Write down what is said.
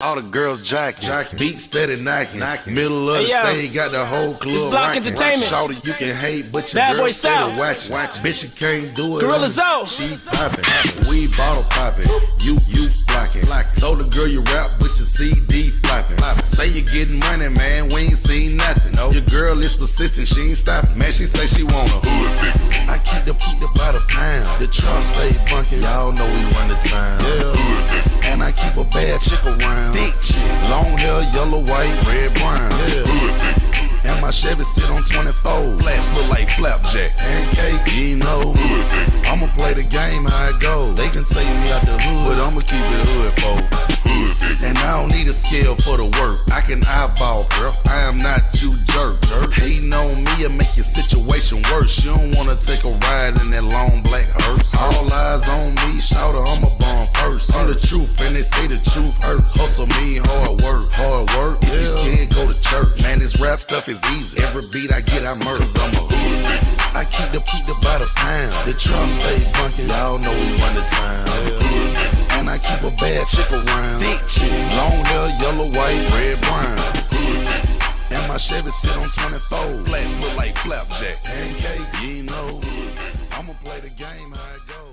All the girls jacking, Jacking. beat steady knocking, Knocking. middle of Hey, the yo. stage, got the whole club Block rocking. Entertainment. Shorty, you can hate, but your Bad girl Boy steady South. watching. Watching. Bitch, you can't do it. Gorilla on- Zoe. She popping, we bottle popping, you you blocking. Told the girl you rap, but your CD flopping. Say you getting money, man, we ain't seen nothing. Your girl is persistent, she ain't stopping. Man, she say she want a hood figure. I keep the keep the by the pound. The truck stay bunking. Y'all know we run the town. Yeah. And I keep a bad chick around. Thick chick. Long hair, yellow, white, red, brown. Yeah. And my Chevy sit on 24. Flats look like flapjack. Pancake, you know. I'ma play the game how it goes. They can take me out the hood, but I'ma keep it hood for. And I don't need a scale for the work. I can eyeball, girl. I am not you jerk. jerk. Hating on me will make your situation worse. You don't wanna take a ride in that long black first. I'm the truth, and they say the truth hurt. Hustle mean hard work, hard work. If you scared, go to church. Man, this rap stuff is easy. Every beat I get, I murder. I'm a hood. I keep the keep the by the pound. The trunk stay bunking. Y'all know we run the town. And I keep a bad chick around. Thick chick. Long hair, yellow, white, red, brown. And my Chevy sit on 24. Flats look like flapjack. Pancakes, you know. I'ma play the game how it goes.